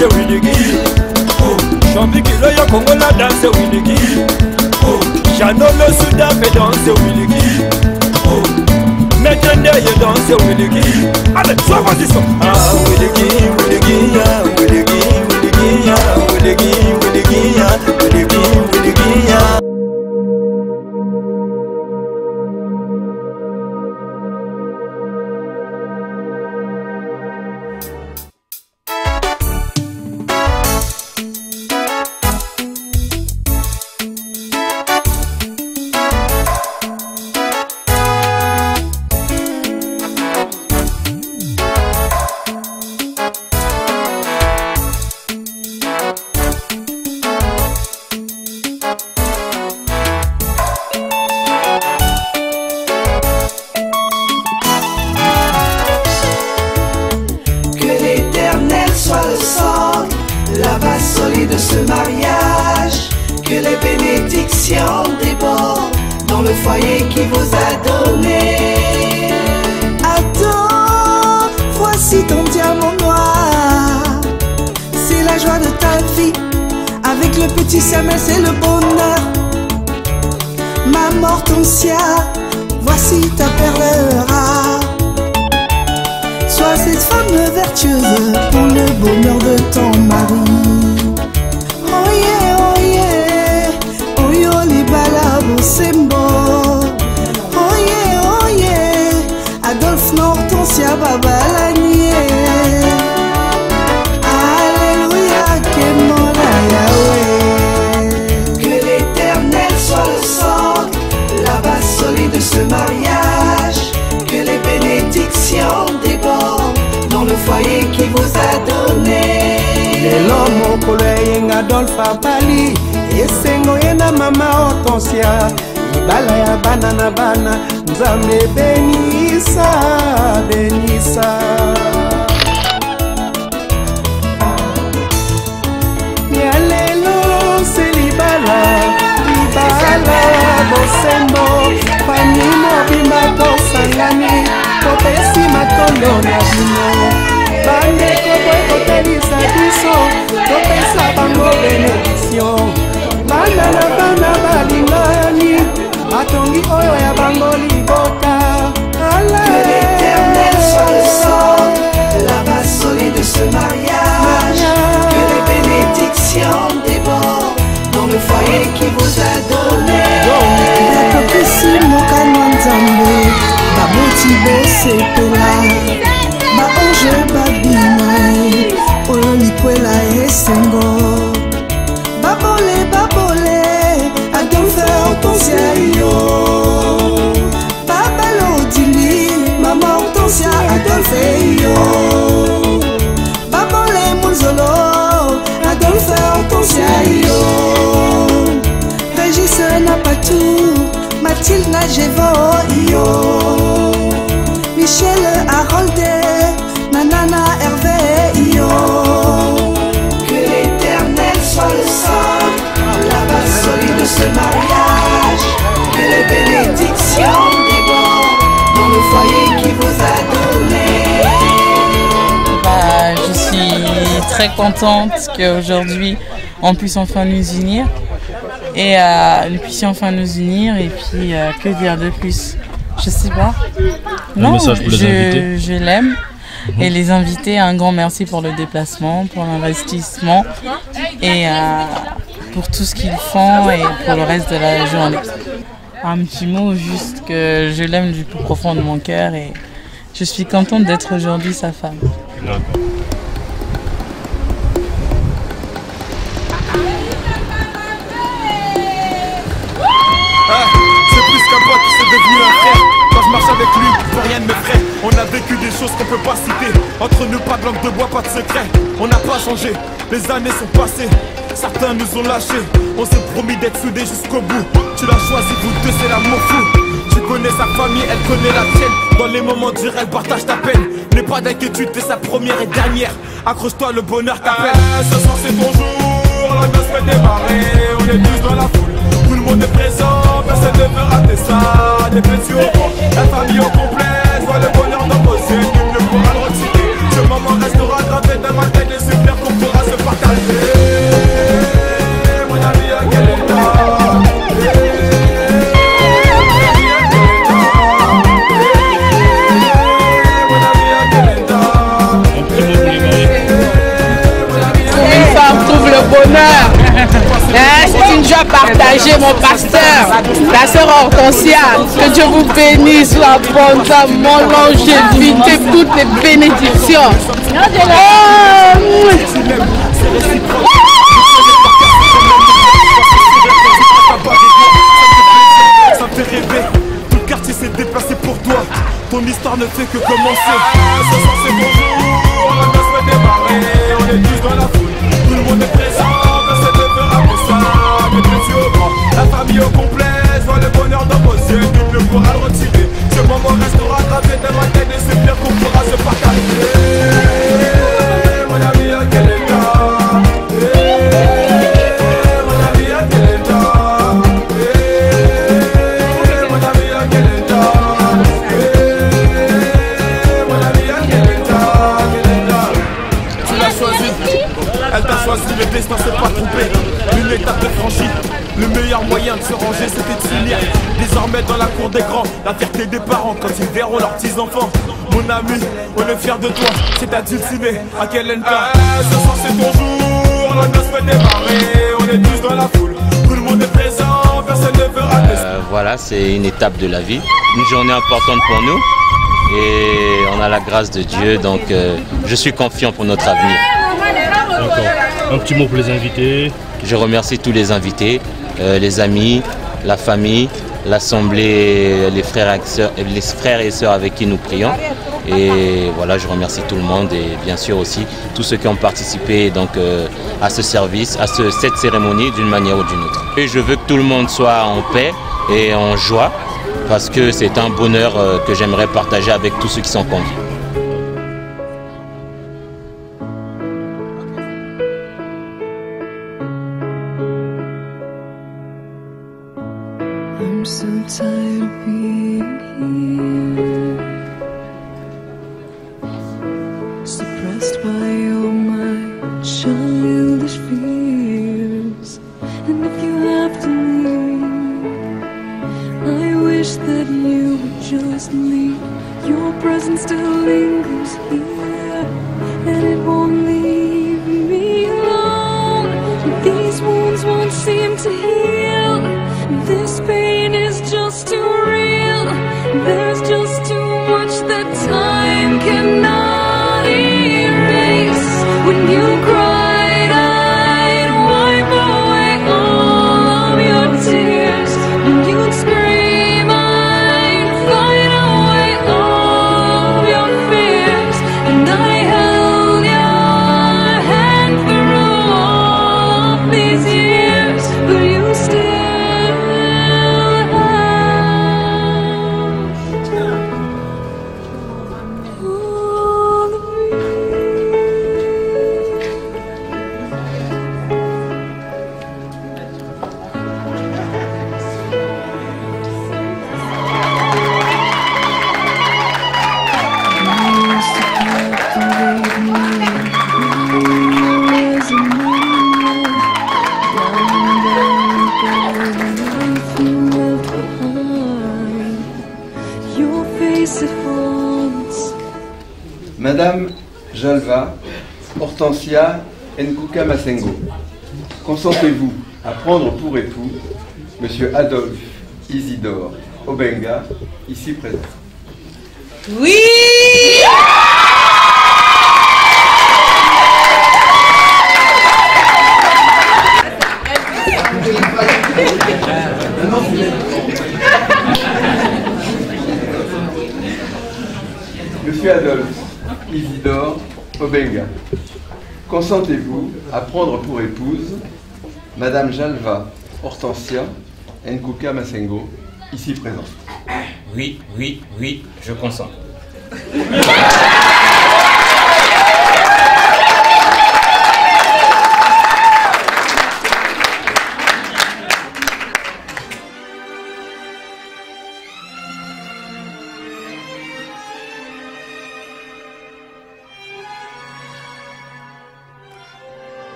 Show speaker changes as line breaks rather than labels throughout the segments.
dance
with the gi. Shambiki loyo
Kongola dance with the gi. Shanolo
Sudafe dance with the gi. Netende ye
dance with the gi. Ale tso wa diso. Ah with the gi,
with the gi, ah with the gi, with the gi, ah with the gi, with the gi, ah with the gi, with
the gi, ah. très contente qu'aujourd'hui on puisse enfin nous unir et euh, nous puissions enfin nous unir et puis euh, que dire de plus?
Je sais pas. Non, je, l'aime. Et les invités, un grand merci pour le déplacement, pour l'investissement et euh, pour tout ce qu'ils font et pour le reste de la journée. Un petit mot, juste que je l'aime du plus profond de mon cœur et je suis contente d'être aujourd'hui sa femme.
On a vécu des choses qu'on peut pas citer. Entre nous, pas de langue de bois, pas de secret. On n'a pas changé, les années sont passées. Certains nous ont lâchés. On s'est promis d'être soudés jusqu'au bout. Tu l'as choisi, vous deux, c'est l'amour fou. Tu connais sa famille, elle connaît la tienne. Dans les moments durs, elle partage ta peine. N'aie pas d'inquiétude, t'es sa première et dernière. Accroche-toi, le bonheur t'appelle. ce soir, c'est ton jour. La noce fait démarrer. On est tous dans la foule. Tout le monde est présent. Personne ne veut rater ça. Des petits au. La famille au complet. Vois le bonheur dans vos yeux. Nul ne pourra le retirer. Ce moment restera gravé dans ma tête. Et clair qu'on pourra se partager. Mon ami, à quel état?
Un petit mot pour les mariés.
Une femme trouve le bonheur. Une joie partagée, mon pasteur. La sœur Hortensia, que Dieu vous bénisse abondamment, longévité, toutes les bénédictions. Oh,
tout quartier s'est déplacé pour toi. Ton histoire ne fait que commencer. On est tous dans la foule, tout le monde est présent La famille au complet, je le bonheur Nul ne pourra le retirer. Ce moment restera gravé dans ma tête Et c'est bien qu'on pourra se partager. Mon Elle t'a choisi, le destin pas étape de franchie le meilleur moyen de se ranger c'était de s'unir Désormais dans la cour des grands La fierté des parents quand ils verront leurs petits enfants Mon ami, on est fiers de toi C'est à Dulciné, à quel état Ce soir c'est ton jour La noce peut démarrer On est tous dans la foule Tout le monde est présent Personne ne veut rater
Euh, voilà, c'est une étape de la vie, une journée importante pour nous et on a la grâce de Dieu, donc euh, je suis confiant pour notre avenir.
D'accord. Un petit mot pour les invités.
Je remercie tous les invités, euh, les amis, la famille, l'assemblée, les frères, et sœurs, les frères et sœurs avec qui nous prions. Et voilà, je remercie tout le monde et bien sûr aussi tous ceux qui ont participé euh, à ce service, à ce- cette cérémonie d'une manière ou d'une autre. Et je veux que tout le monde soit en paix et en joie parce que c'est un bonheur euh, que j'aimerais partager avec tous ceux qui sont conviés.
Monsieur Adolphe Isidore Obenga, ici présent.
Oui
Monsieur Adolphe Isidore Obenga, consentez-vous à prendre pour épouse Madame Jalva Hortensia Nkuka Masengo, ici présente
Oui, oui, oui, je consens.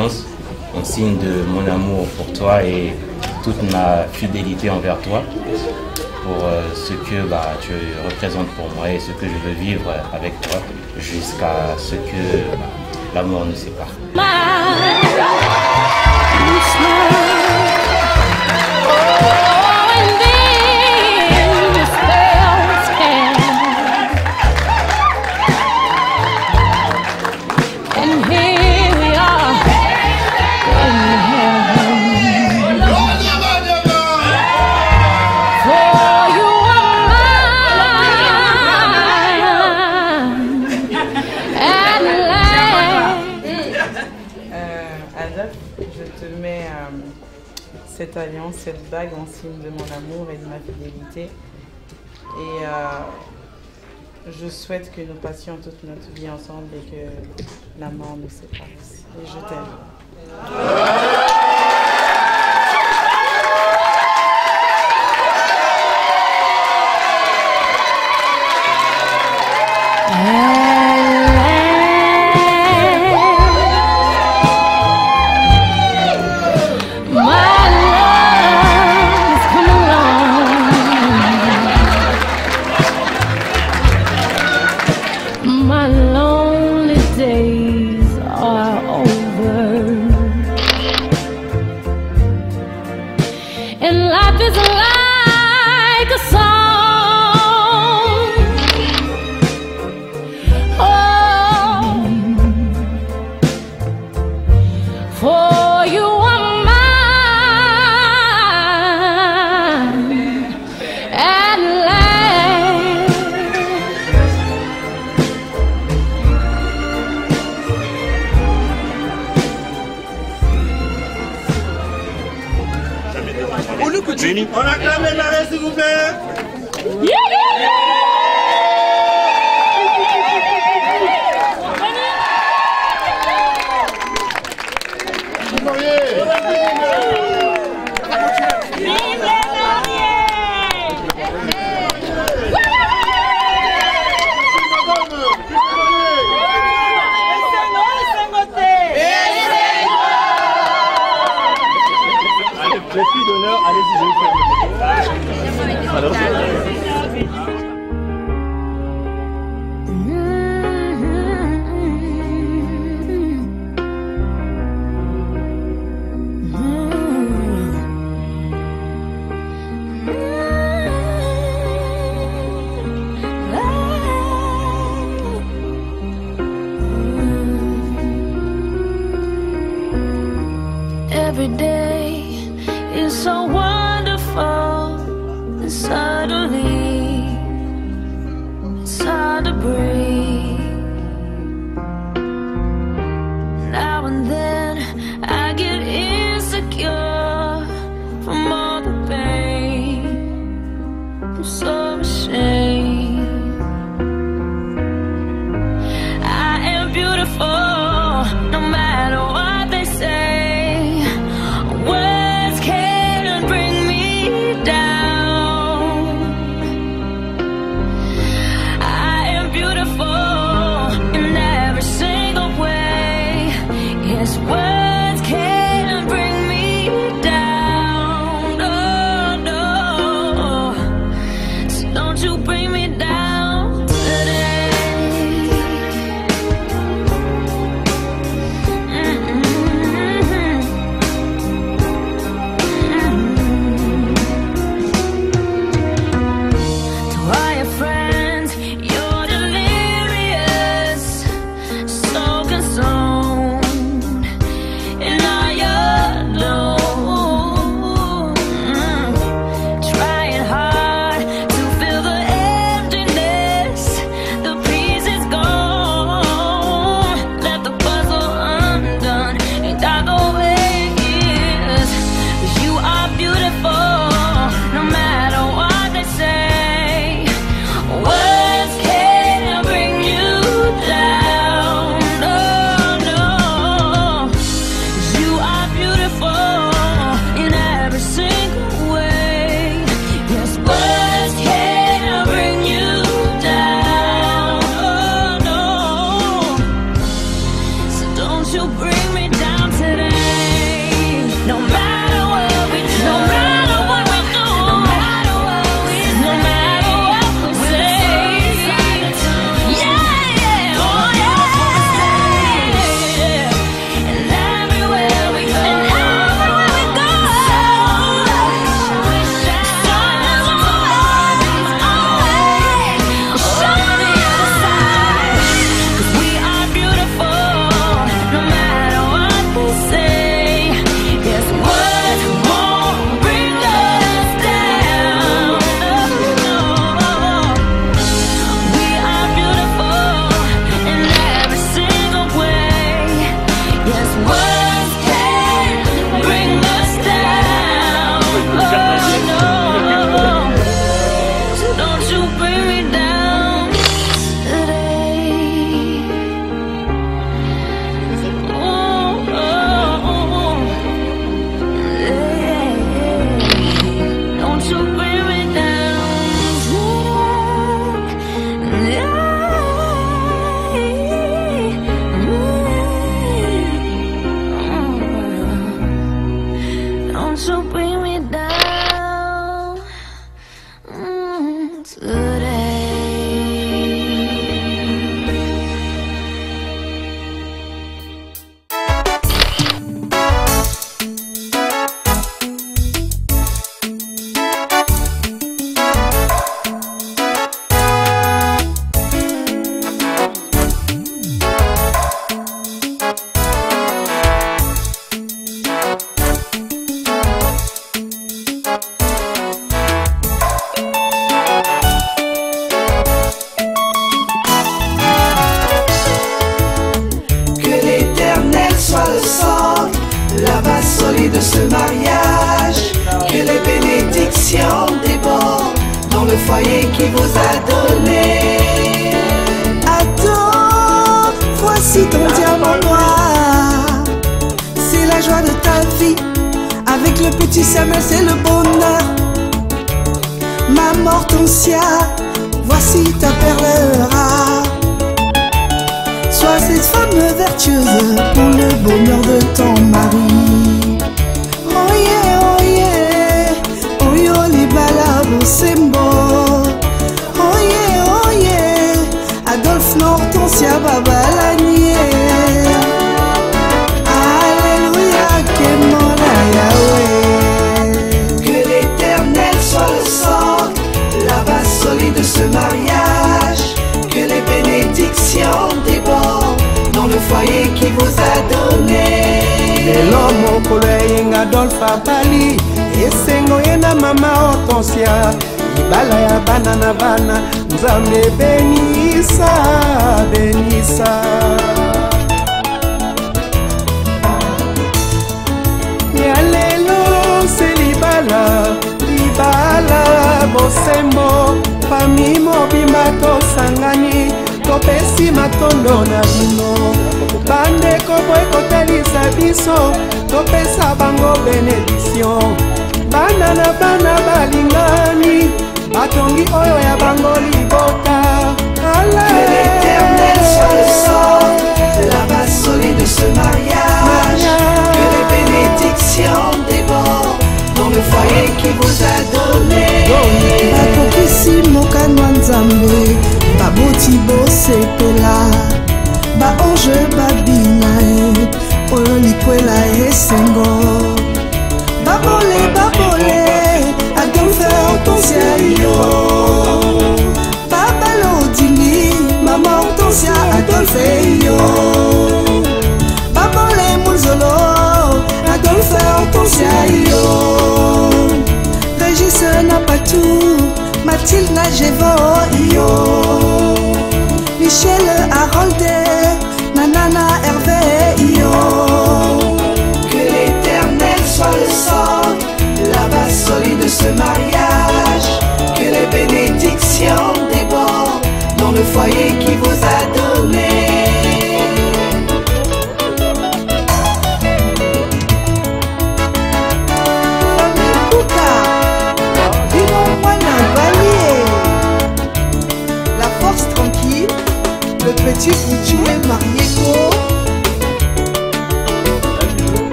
en signe de mon amour pour toi et toute ma fidélité envers toi pour euh, ce que bah, tu représentes pour moi et ce que je veux vivre avec toi jusqu'à ce que bah, la mort nous sépare.
Cette bague en signe de mon amour et de ma fidélité. Et euh, je souhaite que nous passions toute notre vie ensemble et que la mort nous sépare. Et je t'aime.
And life is like a song.
On acclame les marées, s'il vous plaît.
Look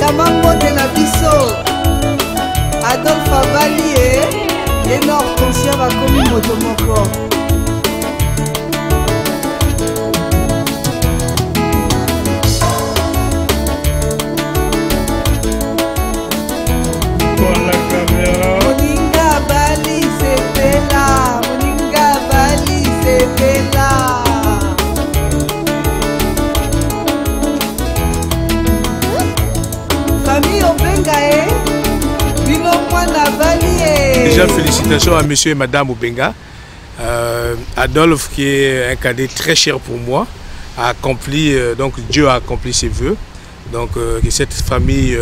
ya
mambote na biso. Adolphe avali e na hortensia bakomi moto moko
Félicitations à monsieur et madame Obenga. Euh, Adolphe, qui est un cadet très cher pour moi, a accompli, euh, donc Dieu a accompli ses voeux. Donc, euh, que cette famille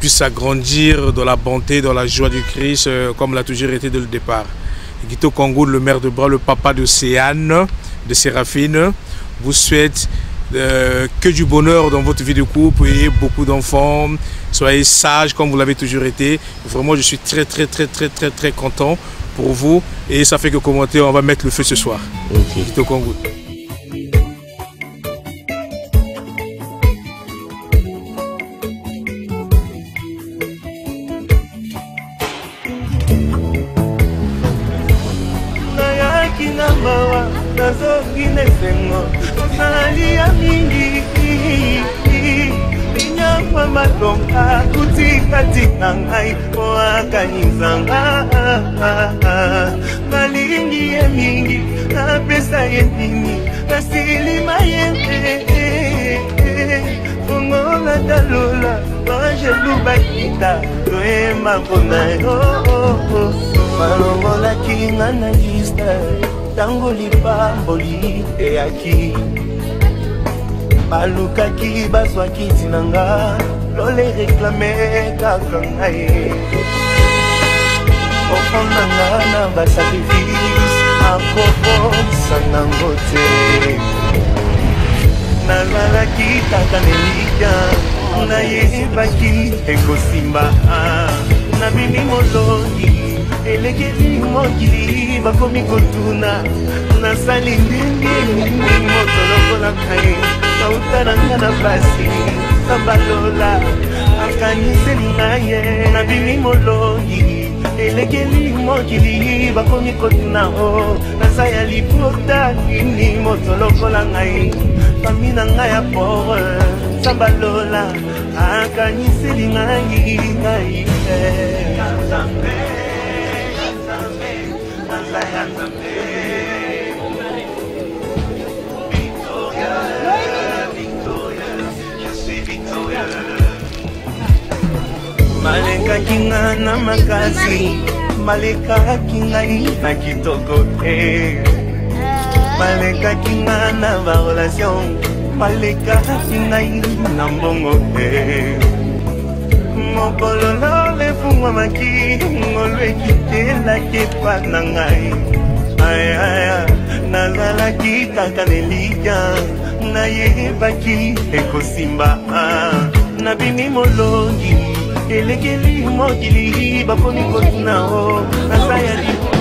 puisse s'agrandir dans la bonté, dans la joie du Christ, comme l'a toujours été dès le départ. Guito Congo, le maire de Bras, le papa de Céane, de Séraphine, vous souhaite euh, que du bonheur dans votre vie de couple, ayez beaucoup d'enfants, soyez sages comme vous l'avez toujours été. Vraiment, je suis très, très, très, très, très, très content pour vous. Et ça fait que commenter, on va mettre le feu ce soir. Guito
linyangwa matonga kutikati na ngai po akanisanga nalingi ye mingi napesa ye nini nasilima ye fongola talola bangelu bakita toyemba mpona yo. Balongolaki nga na liste ntango lipamboli eyaki. Balukaki bazwaki ntina nga lole reklame kaka ngai ofondanga na basakrifise akobomisa nango te nazalaki kaka nelika nayebaki ekosimba. Nabimi molongi elekeli mokili bakomi kotuna. Nasali ndenge nini moto lokola ngai bauta na nga na pasi sabalola akaniseli na ye nabimi molongi elekeli mokili bakomi kotuna o naza ya liputa nini moto lokola ngai fami na ngai ya pore sabalola akaniseli ngai ngai te malekaki nga na makasi malekaki ngai na kitoko te. Balekaki nga na barelation balekaki ngai na mbongo te. Mokolo lolefungwamaki ngolo ekitelaki epa na ngai. Ayaya nazalaki kaka nelika nayebaki ekosimba. Nabimi molongi elekeli mokili bakomi kotuna o. Naza ya
Attends,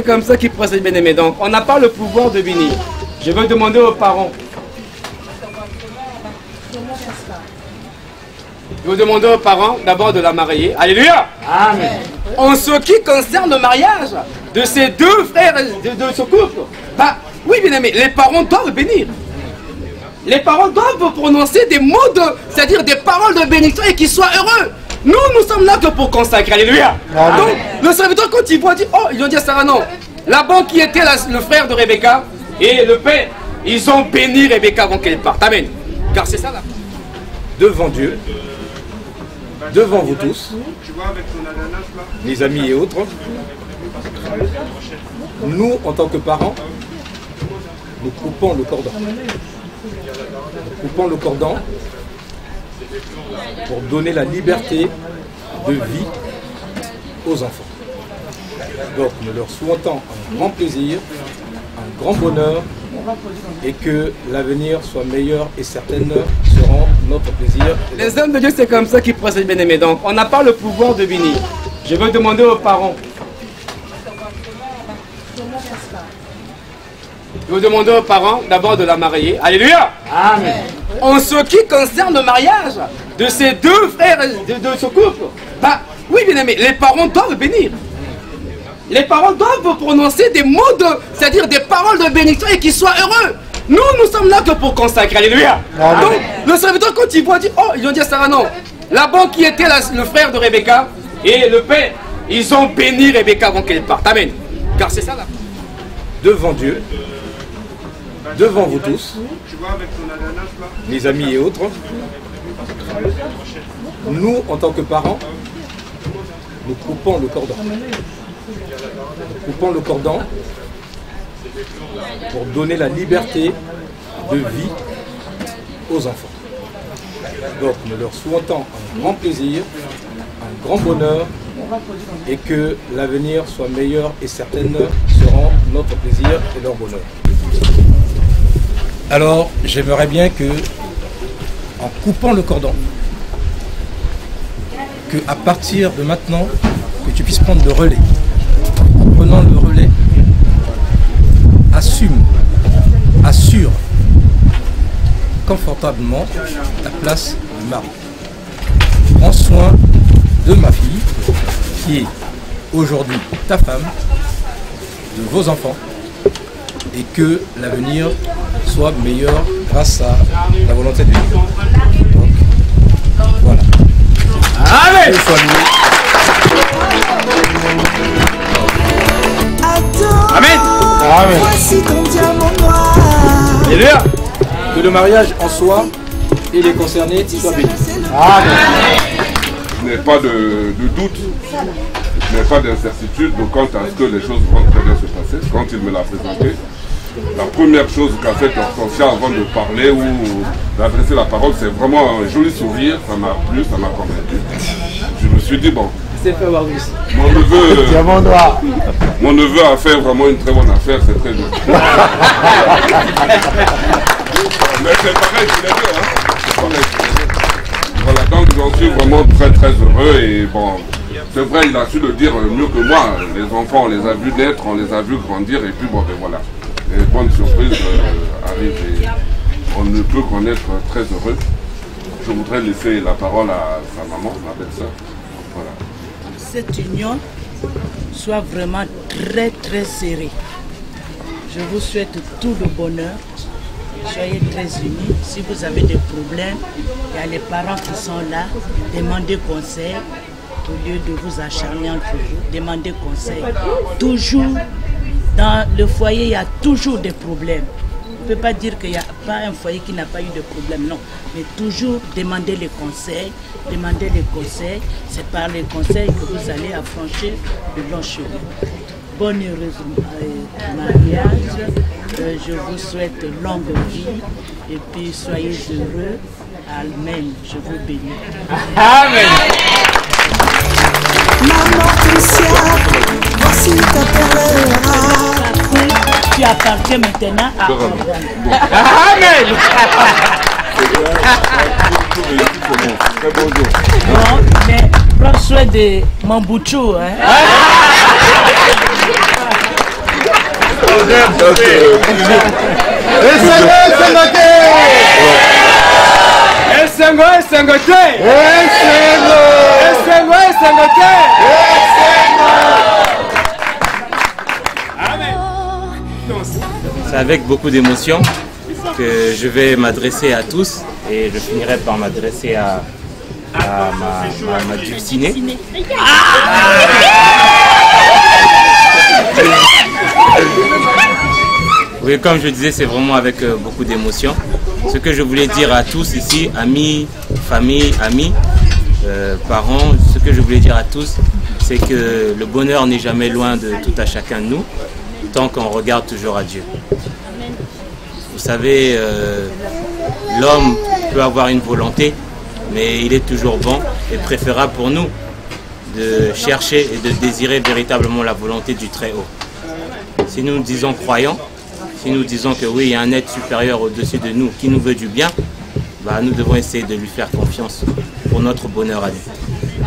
c'est
comme ça qu'ils procèdent, bien aimés. Donc, on n'a pas le pouvoir de bénir. Je veux demander aux parents. Je veux demander aux parents d'abord de la marier. Alléluia. Amen. En ce qui concerne le mariage de ces deux frères de, de ce couple, bah oui, bien aimé, les parents doivent bénir. Les parents doivent prononcer des mots de, c'est-à-dire des paroles de bénédiction et qu'ils soient heureux. Nous, nous sommes là que pour consacrer. Alléluia. Donc, le serviteur, quand il voit, dit Oh, ils ont dit à Sarah, non. Laban, qui était la- le frère de Rebecca, et le père, ils ont béni Rebecca avant qu'elle parte. Amen. Car c'est ça la
devant Dieu, devant vous tous, les amis et autres, nous, en tant que parents, nous coupons le cordon. Nous coupons le cordon pour donner la liberté de vie aux enfants. Donc nous leur souhaitons un grand plaisir, un grand bonheur et que l'avenir soit meilleur et certaines seront notre plaisir.
Les hommes de Dieu, c'est comme ça qu'ils procèdent, bien aimés. Donc, on n'a pas le pouvoir de bénir. Je veux demander aux parents. Je veux demander aux parents d'abord de la marier. Alléluia. Amen. En ce qui concerne le mariage de ces deux frères de, de ce couple, bah oui, bien aimé, les parents doivent bénir. Les parents doivent prononcer des mots de, c'est-à-dire des paroles de bénédiction et qu'ils soient heureux. Nous, nous sommes là que pour consacrer. Alléluia. Donc, le serviteur, quand il voit, dit Oh, ils ont dit à Sarah, non. Laban, qui était la- le frère de Rebecca, et le père, ils ont béni Rebecca avant qu'elle parte. Amen. Car c'est ça la
devant Dieu, devant vous tous, les amis et autres, nous, en tant que parents, nous coupons le cordon. Nous coupons le cordon pour donner la liberté de vie aux enfants. Donc nous leur souhaitons un grand plaisir, un grand bonheur et que l'avenir soit meilleur et certaines seront notre plaisir et leur bonheur. Alors, j'aimerais bien que, en coupant le cordon, que à partir de maintenant, que tu puisses prendre le relais. En prenant le relais, assume, assure confortablement ta place de mari. Prends soin de ma fille, qui est aujourd'hui ta femme, de vos enfants, et que l'avenir soit meilleur grâce à la volonté de Dieu. Donc, voilà.
Amen.
Loué.
Amen.
Amen.
Voici ton diamant noir.
Alléluia. Que le mariage en soi et les concernés soient bénis.
Je n'ai pas de, de doute, je n'ai pas d'incertitude quant à ce que les choses vont très bien se passer. Quand il me l'a présenté, la première chose qu'a fait Hortensia avant de parler ou d'adresser la parole, c'est vraiment un joli sourire, ça m'a plu, ça m'a convaincu. Je me suis dit, bon,
C'est
mon neveu, mon neveu a fait vraiment une très bonne affaire, c'est très joli. Mais c'est pareil pour les deux, hein. C'est pareil pour les deux. Voilà, donc j'en suis vraiment très très heureux et bon, c'est vrai, il a su le dire mieux que moi. Les enfants, on les a vus naître, on les a vus grandir et puis bon, ben voilà. Les bonnes surprises euh, arrivent et on ne peut qu'en être très heureux. Je voudrais laisser la parole à sa maman, ma belle-sœur.
Cette union soit vraiment très très serrée. Je vous souhaite tout le bonheur. Soyez très unis. Si vous avez des problèmes, il y a les parents qui sont là. Demandez conseil. au lieu de vous acharner entre vous, demandez conseil. Toujours, dans le foyer, il y a toujours des problèmes. On ne peut pas dire qu'il n'y a pas un foyer qui n'a pas eu de problème, non. Mais toujours demander les conseils, demander les conseils. C'est par les conseils que vous allez affranchir le long chemin. Bonne heureuse euh, mariage. Euh, je vous souhaite longue vie et puis soyez heureux. Amen. Je vous bénis.
Amen.
Maman Voici ta perle
Tu appartiens maintenant à
Amen.
Bon,
mais prends soin de Mambucho. Hein?
Esengo, esengo te. Esengo. Esengo, esengo te.
C'est avec beaucoup d'émotion que je vais m'adresser à tous et je finirai par m'adresser à, ma, ma dulcinée. Oui, comme je disais, c'est vraiment avec euh, beaucoup d'émotion. Ce que je voulais dire à tous ici, amis, famille, amis, euh, parents, ce que je voulais dire à tous, c'est que le bonheur n'est jamais loin de tout à chacun de nous, tant qu'on regarde toujours à Dieu. Vous savez, euh, l'homme peut avoir une volonté, mais il est toujours bon et préférable pour nous de chercher et de désirer véritablement la volonté du Très-Haut. Si nous disons croyants, si nous disons que oui, il y a un être supérieur au-dessus de nous qui nous veut du bien, bah, nous devons essayer de lui faire confiance pour notre bonheur à nous.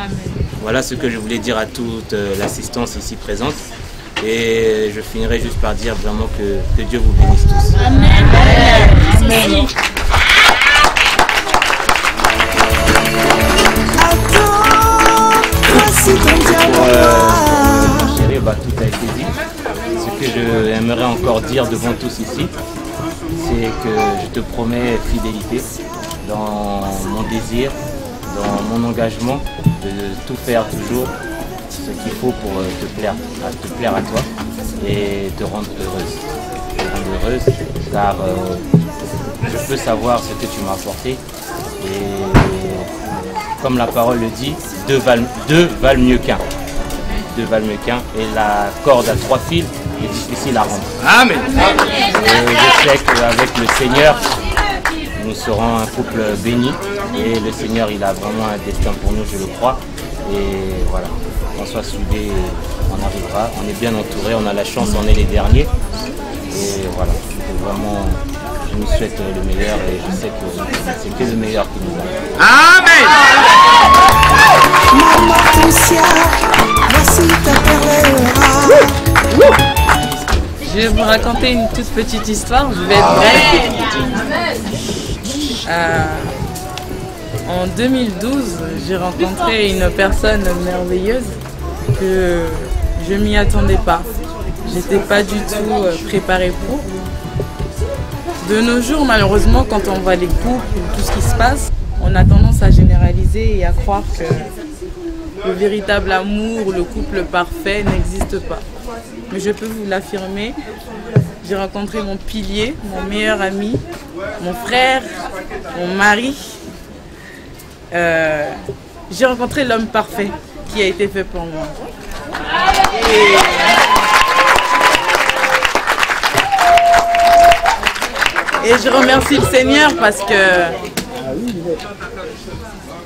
Voilà ce que je voulais dire à toute euh, l'assistance ici présente. Et je finirai juste par dire vraiment que, Dieu vous bénisse tous.
Amen.
Ma chérie, bah, tout a été dit. Ce que j'aimerais encore dire devant tous ici, c'est que je te promets fidélité dans mon désir, dans mon engagement de tout faire toujours ce qu'il faut pour euh, te plaire, à te plaire à toi et te rendre heureuse. Te rendre heureuse car euh, je peux savoir ce que tu m'as apporté et comme la parole le dit, deux valent, deux valent mieux qu'un. Deux valent mieux qu'un et la corde à trois fils est difficile à rendre.
Amen.
Et je sais qu'avec le Seigneur, nous serons un couple béni et le Seigneur il a vraiment un destin pour nous, je le crois. Et voilà, qu'on soit soudés, on arrivera, on est bien entouré, on a la chance, on est les derniers. Et voilà, donc vraiment, je nous souhaite le meilleur et je sais que c'est que le meilleur qui nous arrive.
Maman Tricia, voici ta perle
Je vais vous raconter une toute petite histoire, je vais être brève. Euh, en 2012, j'ai rencontré une personne merveilleuse que je m'y attendais pas. J'étais pas du tout euh, préparée pour. De nos jours, malheureusement, quand on voit les couples, tout ce qui se passe, on a tendance à généraliser et à croire que le véritable amour, le couple parfait n'existe pas. Mais je peux vous l'affirmer, j'ai rencontré mon pilier, mon meilleur ami, mon frère, mon mari. Euh, j'ai rencontré l'homme parfait qui a été fait pour moi. Et, je remercie le Seigneur parce que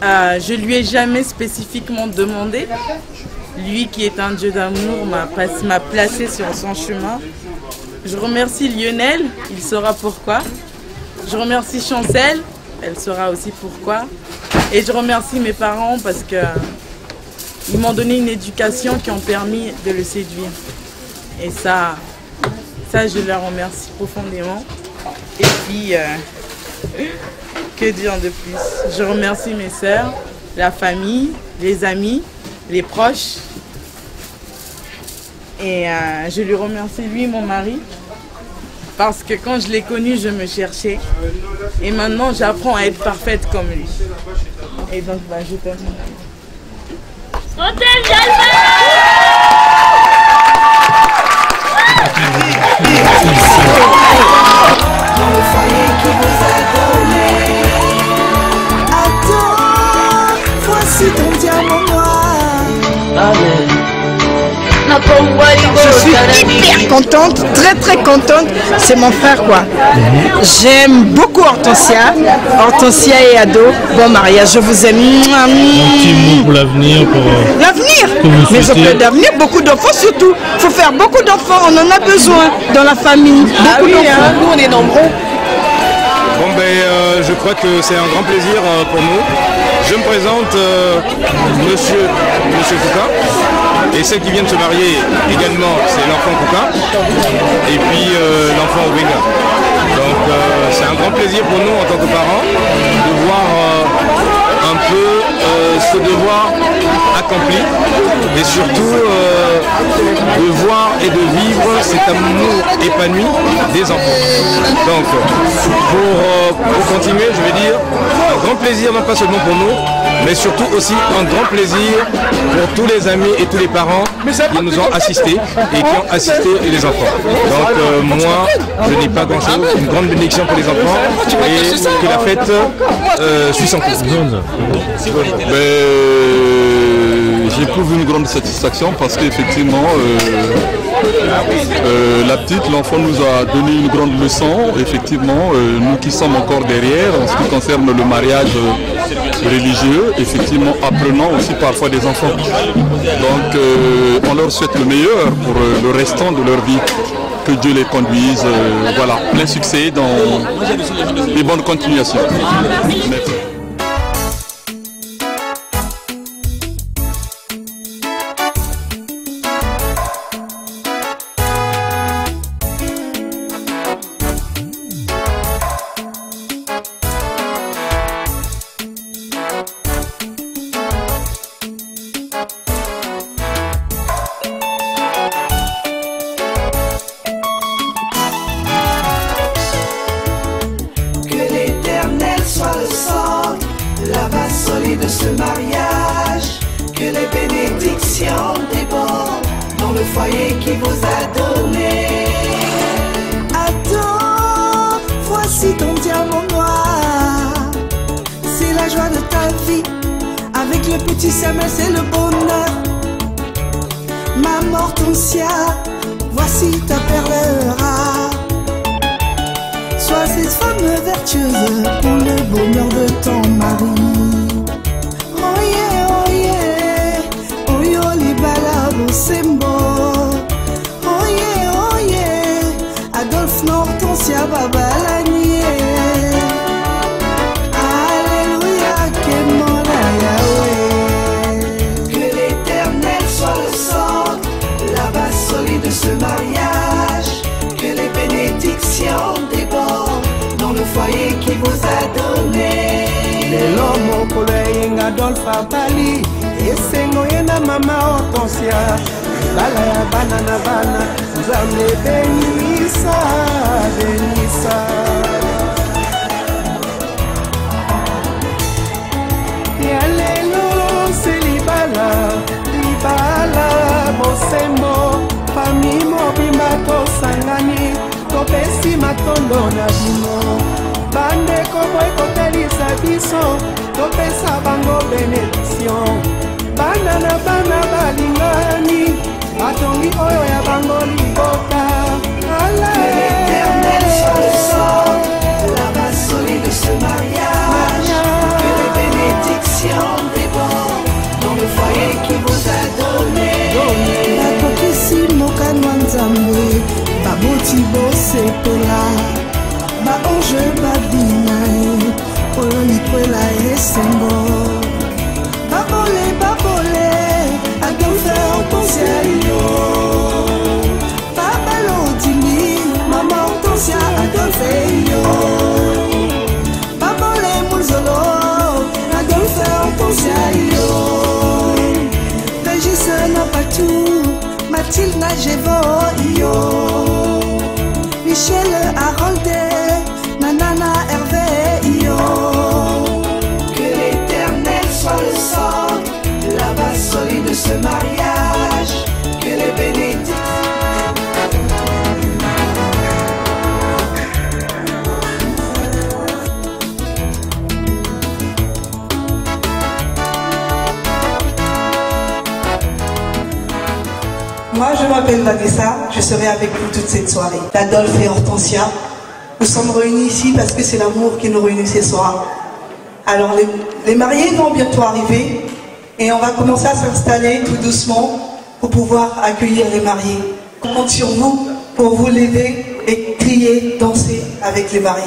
euh, je lui ai jamais spécifiquement demandé. Lui qui est un Dieu d'amour m'a placé sur son chemin. Je remercie Lionel, il saura pourquoi. Je remercie Chancel, elle saura aussi pourquoi. Et je remercie mes parents parce que ils m'ont donné une éducation qui ont permis de le séduire. Et ça, ça je leur remercie profondément. Et puis, euh, que dire de plus? Je remercie mes sœurs, la famille, les amis, les proches. Et euh, je lui remercie lui, mon mari, parce que quand je l'ai connu, je me cherchais. Et maintenant, j'apprends à être parfaite comme lui. Et donc, bah, je t'aime.
Dans
Je suis hyper contente, très très contente. C'est mon frère quoi. J'aime beaucoup Hortensia. Hortensia et Ado. Bon mariage, je vous aime.
Un petit mot pour l'avenir, pour... euh,
L'avenir, mais
souhaitez.
plein d'avenir, beaucoup d'enfants surtout. Il faut faire beaucoup d'enfants, on en a besoin dans la famille. Beaucoup d'enfants. Nous on est nombreux.
Bon ben euh, je crois que c'est un grand plaisir euh, pour nous. Je me présente euh, monsieur, monsieur Kouka. Et celle qui vient de se marier également, c'est l'enfant Kouka. Et puis euh, l'enfant Obenga. Donc euh, c'est un grand plaisir pour nous en tant que parents de voir euh, un peu ce devoir accompli et surtout euh, de voir et de vivre cet amour épanoui des enfants. Donc pour, euh, pour continuer, je vais dire un grand plaisir, non pas seulement pour nous, mais surtout aussi un grand plaisir pour tous les amis et tous les parents qui nous ont assistés et qui ont assisté les enfants. Donc euh, moi, je n'ai pas grand-chose, une grande bénédiction pour les enfants et que la fête euh, suit son cours.
J'éprouve une grande satisfaction parce qu'effectivement, euh, euh, la petite, l'enfant nous a donné une grande leçon. Effectivement, euh, nous qui sommes encore derrière, en ce qui concerne le mariage religieux, effectivement, apprenant aussi parfois des enfants. Donc, on leur souhaite le meilleur pour le restant de leur vie. Que Dieu les conduise, voilà, plein succès dans les bonnes continuations. Merci. Moi, je m'appelle Vanessa, je serai avec vous toute cette soirée. Adolphe et Hortensia, nous sommes réunis ici parce que c'est l'amour qui nous réunit ce soir. Alors, les, mariés vont bientôt arriver et on va commencer à s'installer tout doucement pour pouvoir accueillir les mariés. On compte sur vous pour vous lever et crier, danser avec les mariés.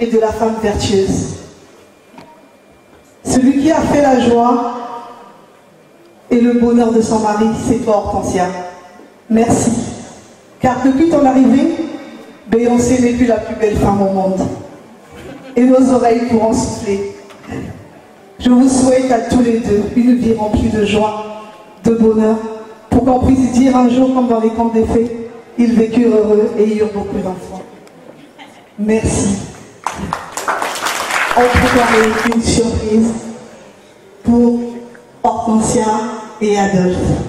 Et de la femme vertueuse. Celui qui a fait la joie et le bonheur de son mari, c'est toi, Hortensia. Merci. Car depuis ton arrivée, Beyoncé n'est plus la plus belle femme au monde. Et nos oreilles pourront souffler. Je vous souhaite à tous les deux une vie remplie de joie, de bonheur, pour qu'on puisse dire un jour, comme dans les contes des fées, ils vécurent heureux et eurent beaucoup d'enfants. Merci. On prépare une surprise pour Hortensia et Adolphe.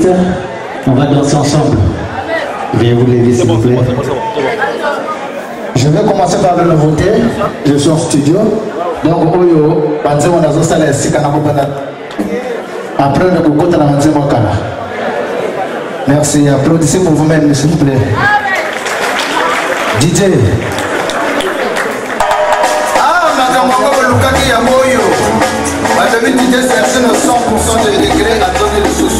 Piste. On va danser ensemble. Veuillez vous lever s'il vous plaît. Je vais commencer par la nouveauté. Je suis en studio. Donc, Oyo, Banzemo Nazosala et Sika Nakopana. Après, on a beaucoup de Kala. Merci. Applaudissez pour vous-même, s'il vous plaît. DJ.
Ah, makambo yango bolukaki yango oyo badomi dide serge na 100 de degré atoni lisusu bana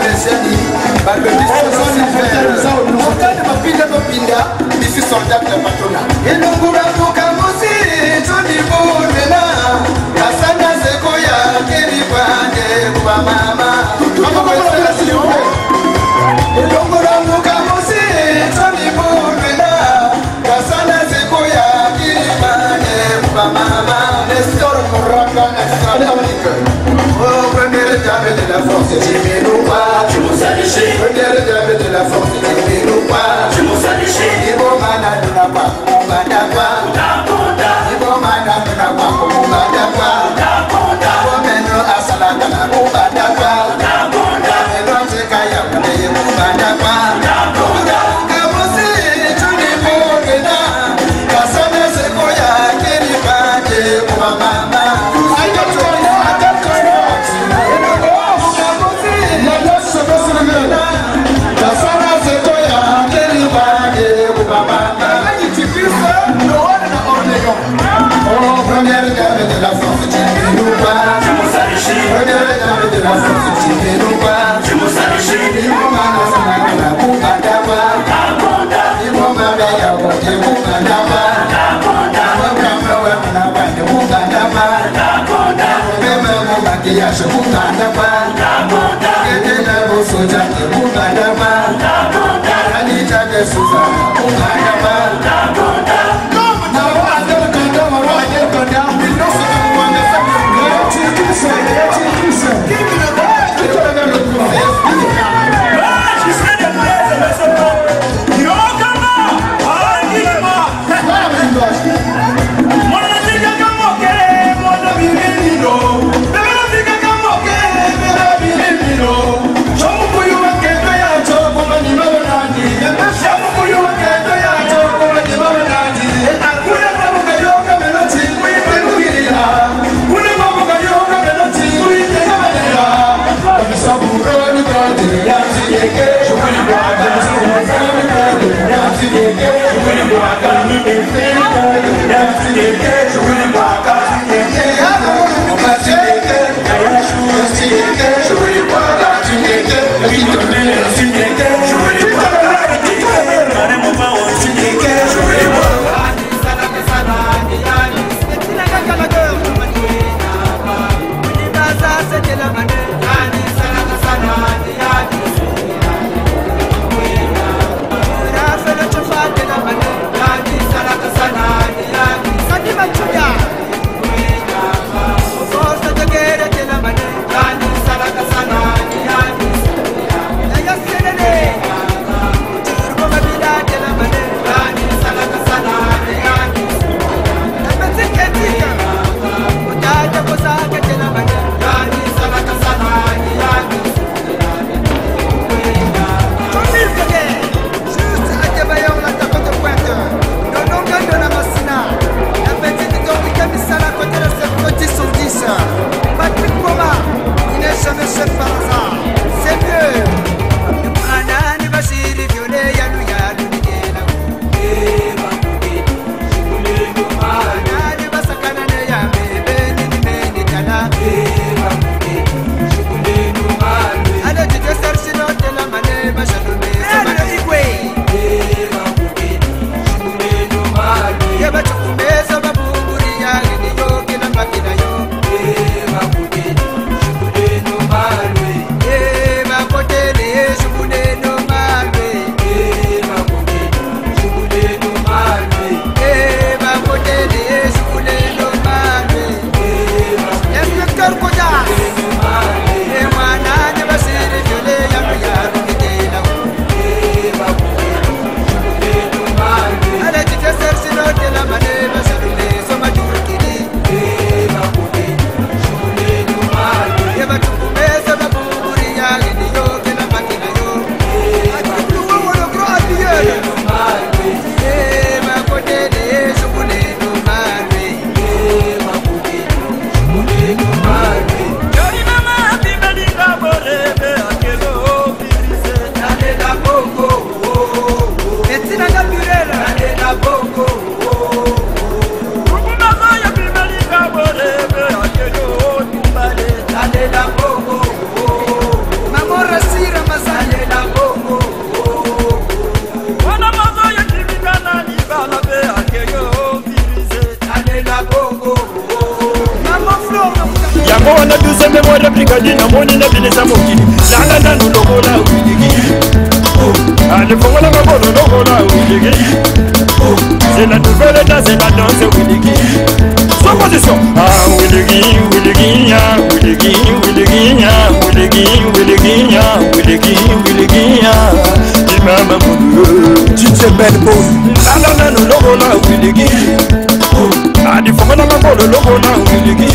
bapesiani bapekisokane eh, bapinda bapinda bisi soldat na batona enungulamuka mositu libunena kasana zeko yake libwane kubamama elongolamuka mositu libunena kasana zeko yake libwane kubamama nestor moranga nestor dominique Oh, premier état de la force, c'est de la force,
mbadaba kedela bosoja brigadi namoni na binesa mokili? Lala nanu lokola wiligi. Alefongola mabolo lokola wiligi. C'est la nouvelle danse et la danse wiligi. Sans position. Ah wiligi wiligi ya wiligi wiligi ya wiligi wiligi ya wiligi wiligi ya imama mudu
DJ Ben Boy
lala nanu lokola wiligi. Adifongola mabolo lokola wiligi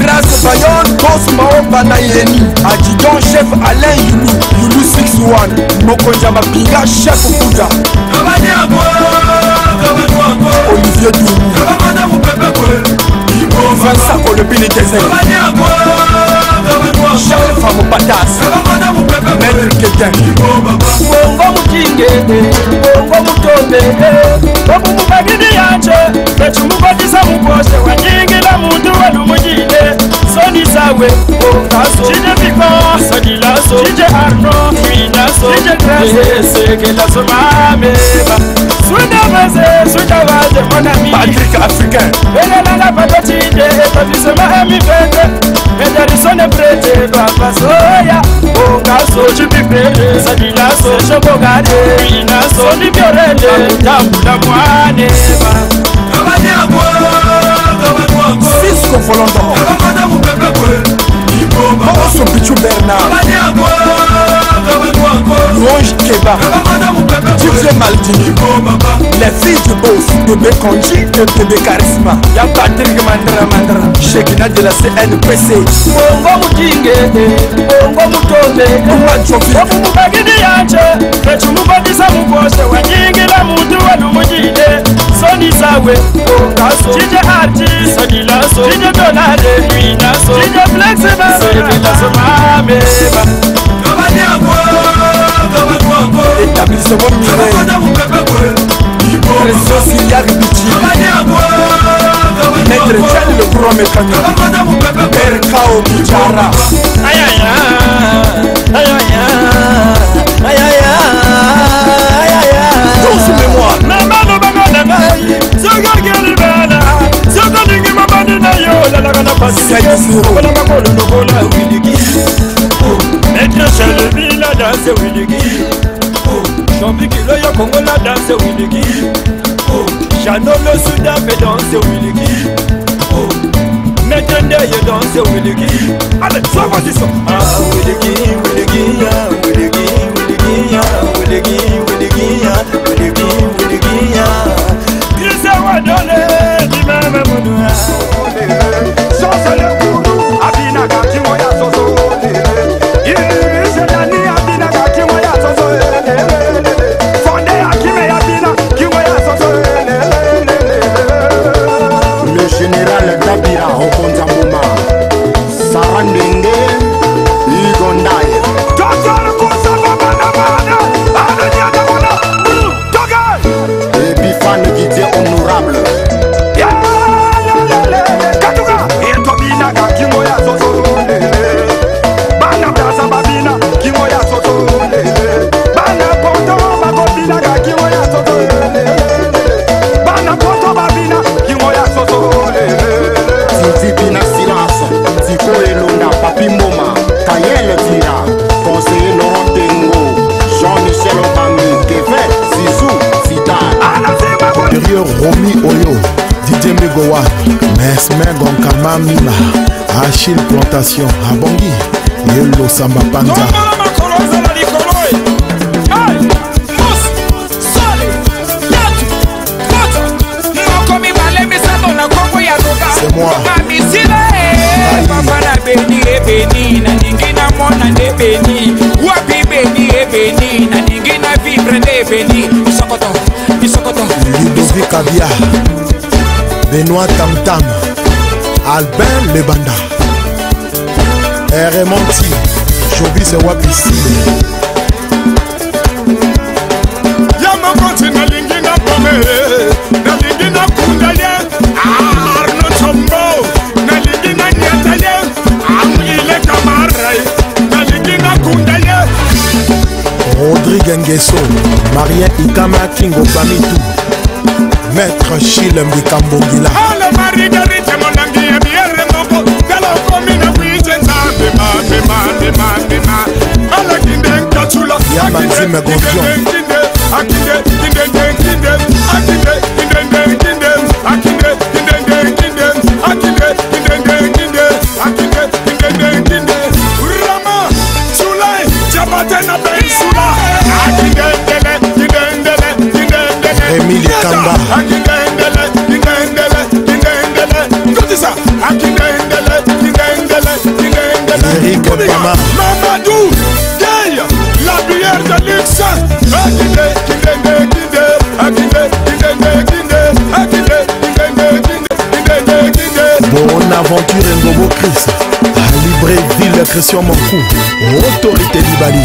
grâce bayon tosmao bana yeni adjudant chef alain yulu yulu 61 mokonzi ya mapinga chef buda olivier dumu vincent kolobini désert sharifa mupatasi metrikejangi
mwongo mutinge mwongo mutonde okukubagidi yace ekimugotisa mukose wanyingila muntu walumujile soni sawe cije biko cije arno cije grase sekela somameba
Patrick Africain.
Elelana papatide, papisema emifete. Ejarisone prete, papa soya. Bonga so chipipete, sadila so shobogade. Ina so nibiorele, tabula mwane.
Kabani akwa, kabani akwa. Sisko Folondon. Kabani akwa, kabani akwa. Ibo, mama so pichu Bernard. Kabani akwa. Louange Keba. DJ Maldini. Les filles du boss Bébé Konji et Bébé Charisma Y'a Patrick Mandra Mandra. Chekina de la CNPC
Mongo Moutinge Mongo Moutonde Mwachofi Ofu Mubagini Yanche Kechu Mubagisa Muboshe Wanyingila Mutu Wadu Mujide Soni Sawe Kaso DJ Arti. Soni Laso. DJ Donade Lui Naso DJ Flexible. Soni Laso Mameba.
Nobody Abo établissement mineresosi yaribiti maître tiani le courant mécanique. Père kao bujara tous mémoire.
Namano bango na ngai soki okelibana soki olingi mobandi na yo. Olalaka na pasiolanga kololokola wiligi maître chalebila danse wiligi Son bikilo yo kongola danse wiligi oh. Janolo sudape danse wiligi oh. Metende ye danse wiligi Ale tsoko diso Ah wiligi wiligi ya ah, wiligi wiligi ya ah, wiligi wiligi ya ah, wiligi wiligi ya Kise wadole di mama
mudua Sans
aller romi oyo didie migowa mesme gonkamamima achille plantation abongi yelosamba panza e.
C'est moi. Eh, papa na beni ebeni nalingi namona nde beni. Wapi beni ebeni nalingi na vivre nde ebeni isokoto
Ludovik Kabia Benoît Tamtam Albin Lebanda Remonti Showbiz
Wapis. Yamakoti nalingi nakome nalingi nakunda ah, ye Arno Tombo nalingi nanyata ye Amrile ah, Kamarai nalingi nakunda ye
Rodrigue Nguesso Marien Itama Kingo Bamitou. maître chile mbikambongila
ya
manzime
gonfion Kamba.
akinde ndele kindendele kindendele kotisa akinde ndele kindendele kindendele
Eric Obama.
Mamadou Gueye, la bière de luxe. Akinde, kindende, kinde, akinde, kindende, kinde, akinde, kindende, kinde, kindende, kinde.
Bonne aventure Ngobo Chris à Libreville Christian Mankou Autorité Libali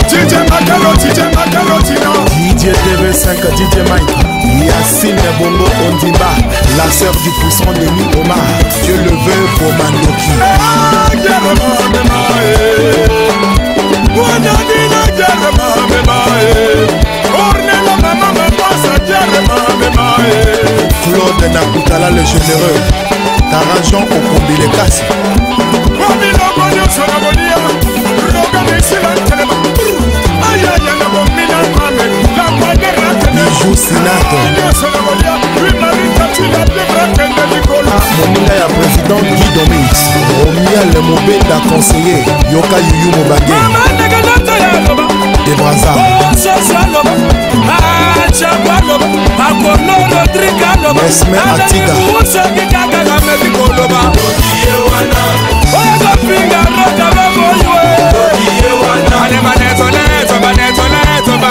Mikia Fila Afrique Didier TV5 DJ Mike. Yacine Bongo Ondimba. La sœur du puissant Denis Omar. Dieu le veut pour Mandoki Claude Nakutala le généreux. Tarajan Okombi les casses Bijou Sinato moninga ya président guy domix romial mobenda conseiller yoka yuyu mobange de braza Esme Atiga.
londri kolela aloba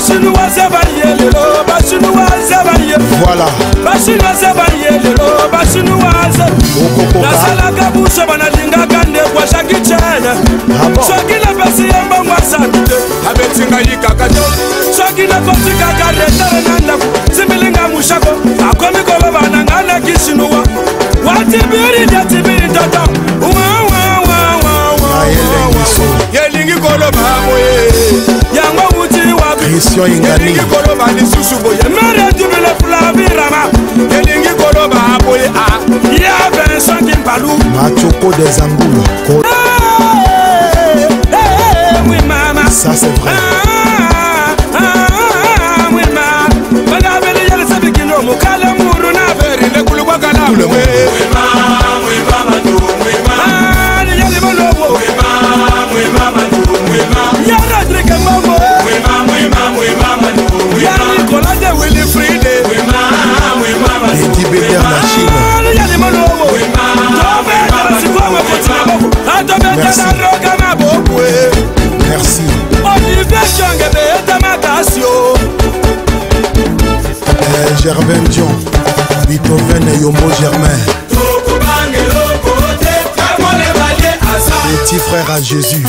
bachinoise balie lelo bachinoise balie.
Voilà.
Bachinoise balie lelo bachinoise nasalaka bushe banalingaka ndekwa shakicene ah soki napesi ye mbongo asabi te abeti ngai kaka te. Soki nakosi kaka retare na ndako simbilinga mushako akomi koloba na ngai na kishinowa watibiri datibiri tata. Umawa elengiso yelingi koloba boye yango wuti
wabikristio ingani
yelingi koloba lisusu boye mere dibile fulavirama yelingi koloba boye a ya vincent kimpalu
macoko des angulo ko
oui mama.
Ça c'est vrai.
Oui ma bagabele yele sabikino mukale muru na veri. Lekulukwakala mwe. Mama ah,
mwe mama tu mwe
mama. Ah, ah, yele bolo
Merci.
Beetamakasio
Eh, Germain Dion Beethoven et Yombo Germain. Petit frère à Jésus.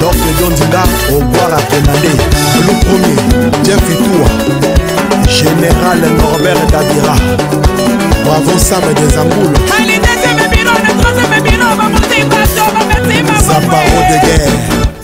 Doc Dondinga au bois à Kenande Le premier Jeff Itoua. Général Norbert Dabira bravo sam
desambulo zaparo de guerre.